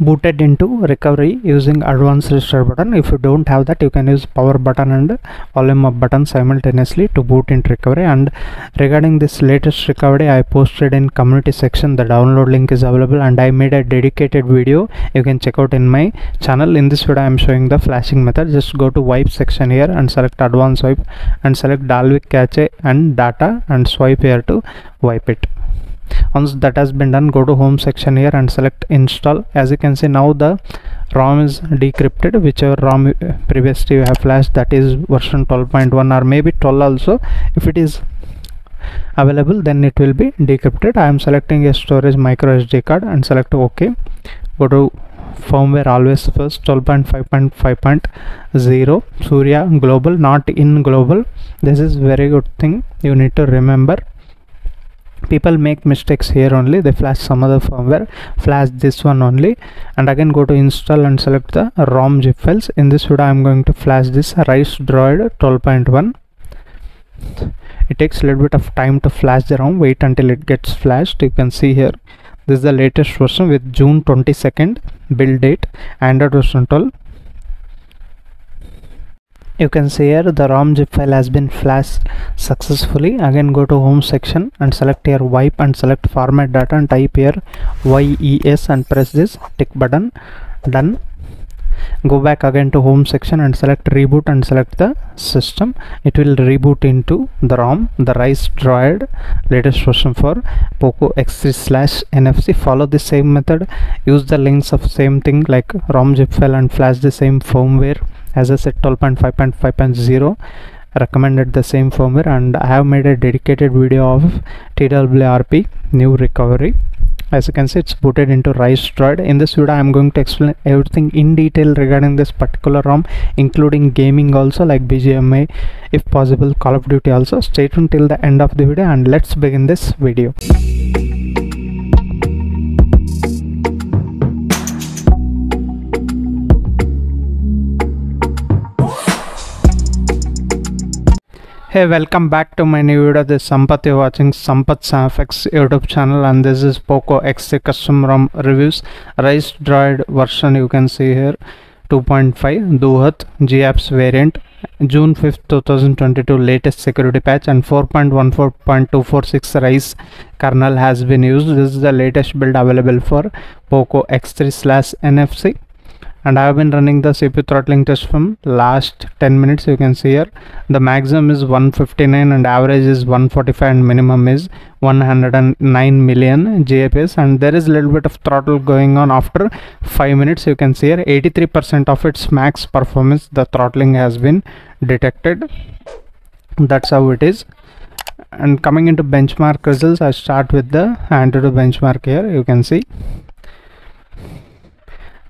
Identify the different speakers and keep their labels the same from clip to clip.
Speaker 1: booted into recovery using advanced restart button. If you don't have that you can use power button and volume up button simultaneously to boot into recovery. And regarding this latest recovery i posted in community section. The download link is available and i made a dedicated video. You can check out in my channel. In this video i am showing the flashing method. Just go to wipe section here and select advanced wipe and select dalvik cache and data and swipe here to wipe it once that has been done go to home section here and select install. As you can see now the rom is decrypted whichever rom previously you have flashed that is version 12.1 or maybe 12 also. If it is available then it will be decrypted. I am selecting a storage micro sd card and select ok. Go to firmware always first 12.5.5.0 surya global not in global. This is very good thing. You need to remember people make mistakes here only. They flash some other firmware flash this one only and again go to install and select the rom zip files. In this video i am going to flash this rice droid 12.1 it takes a little bit of time to flash the rom. Wait until it gets flashed. You can see here. This is the latest version with june 22nd build date android version 12 you can see here the rom zip file has been flashed successfully. Again go to home section and select here wipe and select format data and type here yes and press this tick button. Done. Go back again to home section and select reboot and select the system. It will reboot into the rom the rice droid latest version for poco x3 slash nfc follow the same method. Use the links of same thing like rom zip file and flash the same firmware as I said 12.5.5.0 recommended the same firmware and I have made a dedicated video of TWRP new recovery. As you can see it's booted into Rice Droid in this video I am going to explain everything in detail regarding this particular ROM including gaming also like BGMI if possible Call of Duty also. Stay tuned till the end of the video and let's begin this video hey welcome back to my new video. This is Sampath. You're watching Sampath SamFX YouTube channel and this is Poco X3 custom ROM reviews. Rice Droid version you can see here. 2.5 Duhat GApps variant. June 5th 2022 latest security patch and 4.14.246 Rice kernel has been used. This is the latest build available for Poco X3 slash NFC and I have been running the CPU throttling test from last 10 minutes you can see here. The maximum is 159 and average is 145 and minimum is 109 million JPS and there is a little bit of throttle going on after 5 minutes you can see here. 83% of its max performance the throttling has been detected. That's how it is. And coming into benchmark results I start with the Antutu benchmark here you can see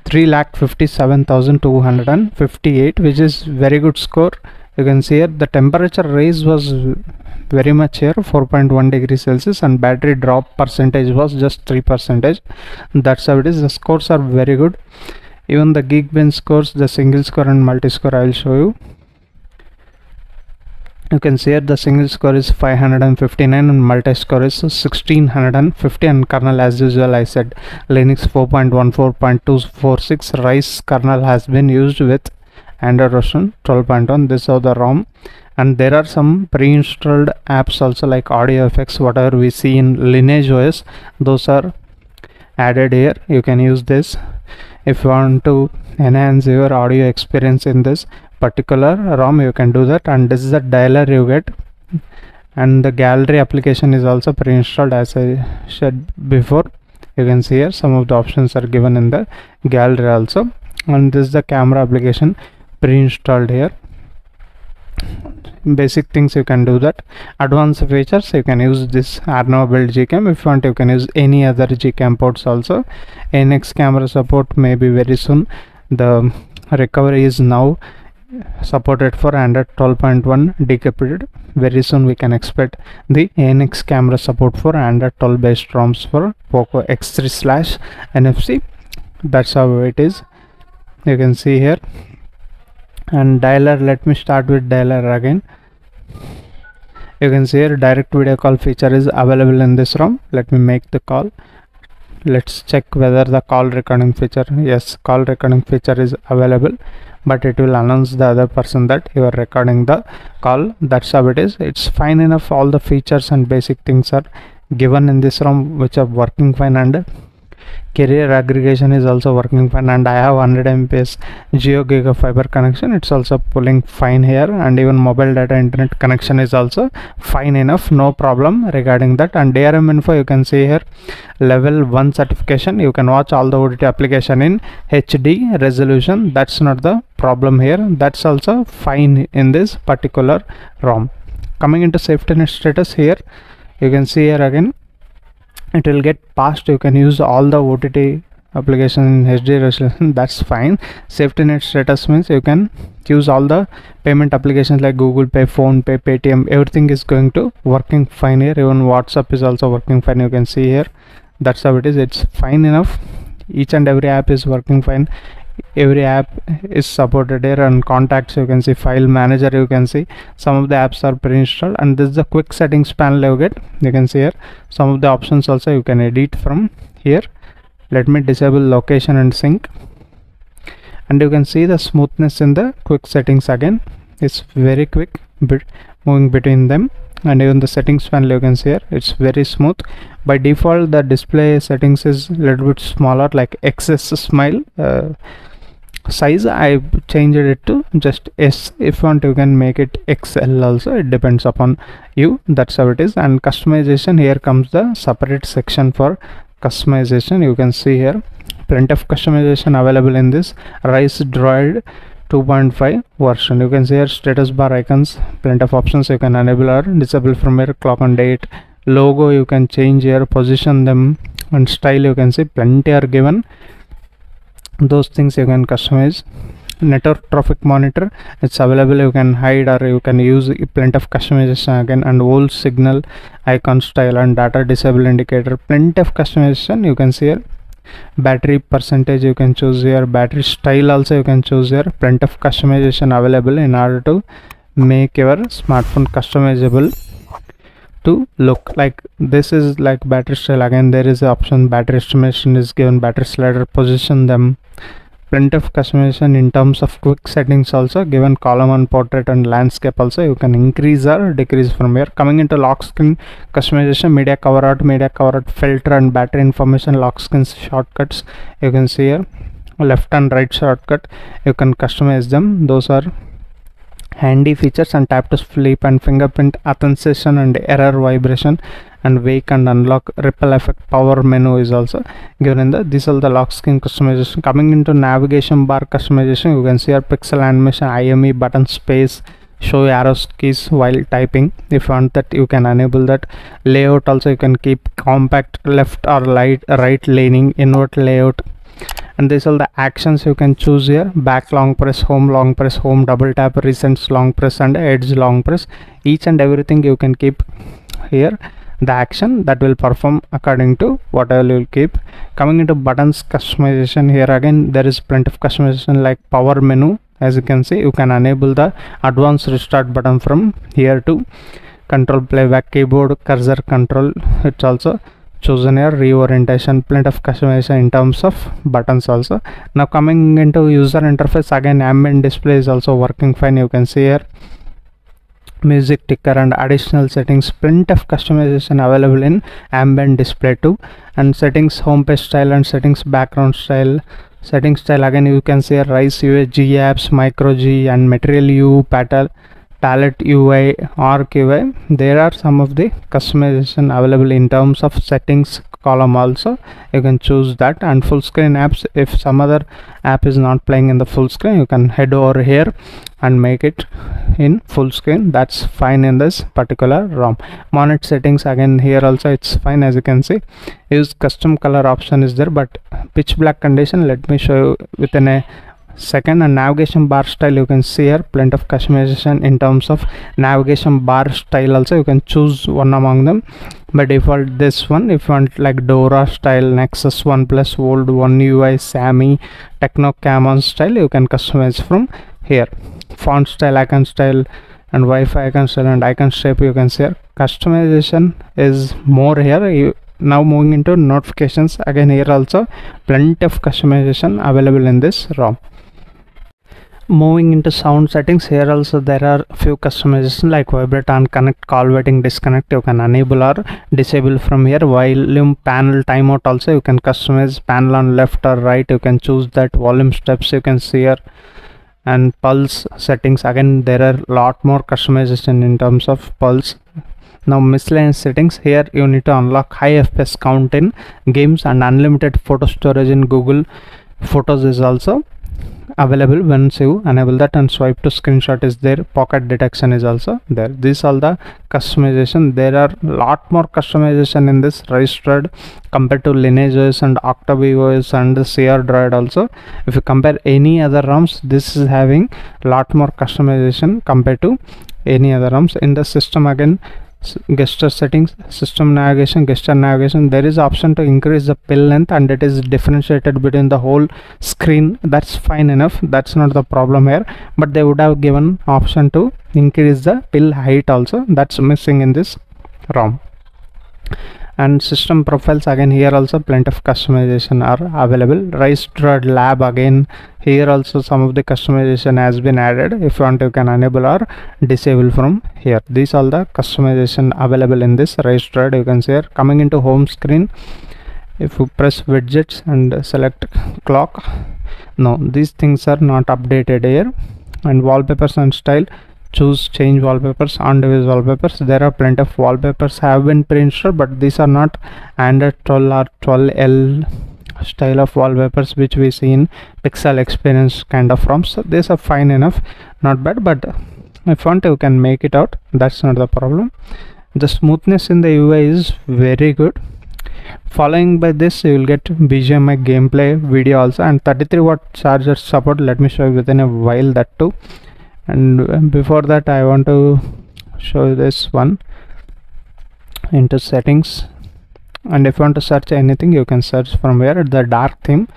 Speaker 1: three lakh fifty seven thousand two hundred and fifty eight which is very good score. You can see here the temperature raise was very much here 4.1 degree celsius and battery drop percentage was just 3 percentage. That's how it is. The scores are very good. Even the geekbench scores the single score and multi score i will show you you can see here the single score is 559 and multi score is 1650 and kernel as usual i said linux 4.14.246 rice kernel has been used with android version 12.1 this is the rom. And there are some pre-installed apps also like audio effects whatever we see in lineage os those are added here. You can use this. If you want to enhance your audio experience in this particular ROM you can do that. And this is the dialer you get. And the gallery application is also pre-installed as I said before. You can see here some of the options are given in the gallery also. And this is the camera application pre-installed here. Basic things you can do that. Advanced features you can use this Arno build gcam. If you want you can use any other gcam ports also. Nx camera support may be very soon. The recovery is now supported for Android 12.1 decrypted. Very soon we can expect the ANX camera support for Android 12 based ROMs for Poco X3 slash NFC. That's how it is. You can see here. And dialer, let me start with dialer again. You can see here direct video call feature is available in this ROM. Let me make the call. let's check whether the call recording feature yes call recording feature is available but it will announce the other person that you are recording the call. That's how it is. It's fine enough. All the features and basic things are given in this ROM which are working fine and carrier aggregation is also working fine and I have 100 Mbps Jio Giga fiber connection. It's also pulling fine here and even mobile data internet connection is also fine enough no problem regarding that. And DRM info you can see here level 1 certification. You can watch all the OTT application in HD resolution. That's not the problem here. That's also fine in this particular ROM. Coming into safety net status here you can see here again it will get passed. You can use all the OTT application in HD resolution that's fine. Safety net status means you can use all the payment applications like Google Pay PhonePe Paytm. Everything is going to working fine here. Even WhatsApp is also working fine you can see here. That's how it is. It's fine enough. Each and every app is working fine every app is supported here and contacts you can see file manager you can see. Some of the apps are pre-installed and this is the quick settings panel you get. You can see here some of the options also you can edit from here. Let me disable location and sync. And you can see the smoothness in the quick settings again. It's very quick moving between them. And even the settings panel you can see here it's very smooth. By default the display settings is a little bit smaller like XS smile uh, size I changed it to just S. If want you can make it XL also. It depends upon you. That's how it is. And customization here comes the separate section for customization. You can see here plenty of customization available in this Rice Droid 2.5 version. You can see here status bar icons plenty of options you can enable or disable from here clock and date logo you can change here position them and style you can see plenty are given those things you can customize. Network traffic monitor it's available. You can hide or you can use plenty of customization again and whole signal icon style and data disable indicator. Plenty of customization you can see here. Battery percentage you can choose here. Battery style also you can choose here. Plenty of customization available in order to make your smartphone customizable to look like this is like battery style again there is the option battery estimation is given battery slider position them. Plenty of customization in terms of quick settings also given column and portrait and landscape also you can increase or decrease from here. Coming into lock screen customization media cover art media cover art filter and battery information lock screen shortcuts you can see here. Left and right shortcut you can customize them. Those are handy features and tap to sleep and fingerprint authentication and error vibration and wake and unlock ripple effect power menu is also given in the these are the lock screen customization. Coming into navigation bar customization you can see our pixel animation IME button space show arrows keys while typing. If you want that you can enable that. Layout also you can keep compact left or right right leaning invert layout and these are the actions you can choose here. Back long press home long press home double tap recent long press and edge long press. Each and everything you can keep here. The action that will perform according to whatever you will keep. Coming into buttons customization here again there is plenty of customization like power menu. As you can see you can enable the advanced restart button from here to control playback keyboard cursor control. It's also chosen here reorientation plenty of customization in terms of buttons also. Now coming into user interface again ambient display is also working fine. You can see here music ticker and additional settings plenty of customization available in ambient display too. And settings homepage style and settings background style setting style. Again you can see rise USG apps micro G and material You pattern palette UI arc UI there are some of the customization available in terms of settings column also. You can choose that and full screen apps. If some other app is not playing in the full screen you can head over here and make it in full screen. That's fine in this particular ROM. Monitor settings again here also it's fine as you can see. Use custom color option is there but pitch black condition let me show you within a second and navigation bar style you can see here plenty of customization in terms of navigation bar style also you can choose one among them. By default this one if you want like dora style nexus one plus old one ui sammy tecno camon style you can customize from here. Font style icon style and wi-fi icon style and icon shape you can see here. Customization is more here. You now moving into notifications again here also plenty of customization available in this rom moving into sound settings here also there are few customization like vibrate on connect call waiting disconnect you can enable or disable from here. Volume panel timeout also you can customize panel on left or right you can choose that volume steps you can see here. And pulse settings again there are lot more customization in terms of pulse. Now miscellaneous settings here you need to unlock high fps count in games and unlimited photo storage in google photos is also available once you enable that and swipe to screenshot is there. Pocket detection is also there. These all the customization. There are lot more customization in this registered compared to lineage os and octavi os and cr droid also. If you compare any other roms this is having lot more customization compared to any other roms. In the system again gesture settings system navigation gesture navigation. There is option to increase the pill length and it is differentiated between the whole screen. That's fine enough. That's not the problem here. But they would have given option to increase the pill height also. That's missing in this rom and system profiles again here also plenty of customization are available. Droid lab again here also some of the customization has been added. If you want you can enable or disable from here. These all the customization available in this Droid you can see here coming into home screen if you press widgets and select clock. No these things are not updated here. And wallpapers and style choose change wallpapers on device wallpapers. There are plenty of wallpapers have been pre-installed but these are not android 12 or 12l style of wallpapers which we see in pixel experience kind of ROMs. So these are fine enough not bad but if want you can make it out. That's not the problem. The smoothness in the UI is very good. Following by this you will get BGMI gameplay video also and 33 watt charger support. Let me show you within a while that too and before that I want to show this one into settings. And if you want to search anything you can search from here. The dark theme.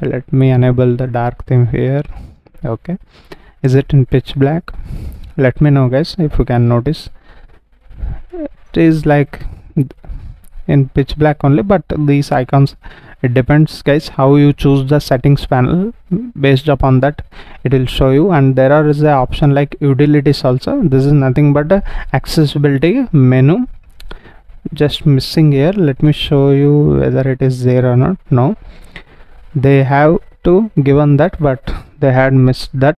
Speaker 1: Let me enable the dark theme here. Okay. Is it in pitch black? Let me know guys if you can notice. It is like in pitch black only but these icons it depends guys how you choose the settings panel. Based upon that it will show you and there are is a option like utilities also. This is nothing but accessibility menu. Just missing here let me show you whether it is there or not. No. They have to given that but they had missed that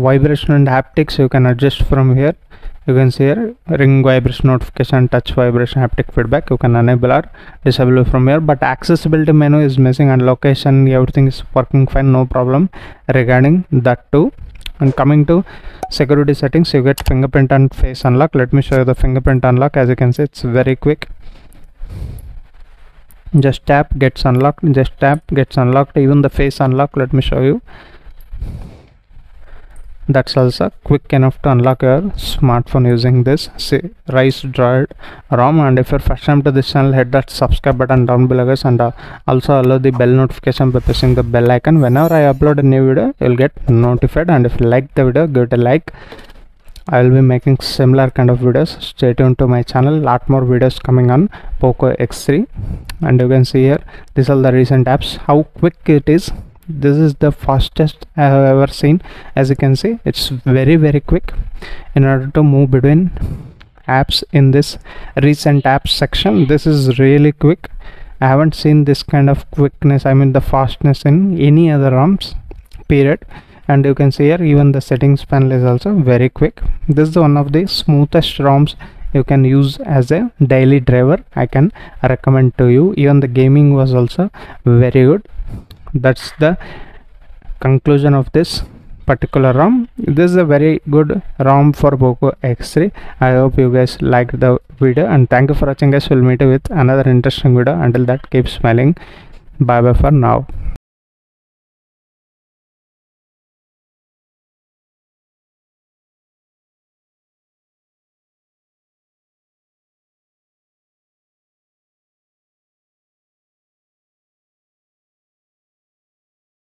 Speaker 1: vibration and haptics you can adjust from here. You can see here ring vibration notification touch vibration haptic feedback you can enable or disable from here. But accessibility menu is missing and location everything is working fine no problem regarding that too. And coming to security settings you get fingerprint and face unlock. Let me show you the fingerprint unlock. As you can see it's very quick. Just tap gets unlocked. Just tap gets unlocked. Even the face unlock let me show you that's also quick enough to unlock your smartphone using this. See rice droid rom and if you're first time to this channel hit that subscribe button down below guys and uh, also allow the bell notification by pressing the bell icon. Whenever i upload a new video you'll get notified and if you like the video give it a like. I will be making similar kind of videos. Stay tuned to my channel. Lot more videos coming on. Poco X3 and you can see here these are the recent apps. How quick it is this is the fastest I have ever seen. As you can see it's very very quick in order to move between apps in this recent apps section. This is really quick. I haven't seen this kind of quickness I mean the fastness in any other ROMs period. And you can see here even the settings panel is also very quick. This is one of the smoothest ROMs you can use as a daily driver I can recommend to you. Even the gaming was also very good that's the conclusion of this particular ROM. This is a very good ROM for Poco X3 I hope you guys liked the video and thank you for watching. Guys we'll meet you with another interesting video. Until that keep smiling. Bye bye for now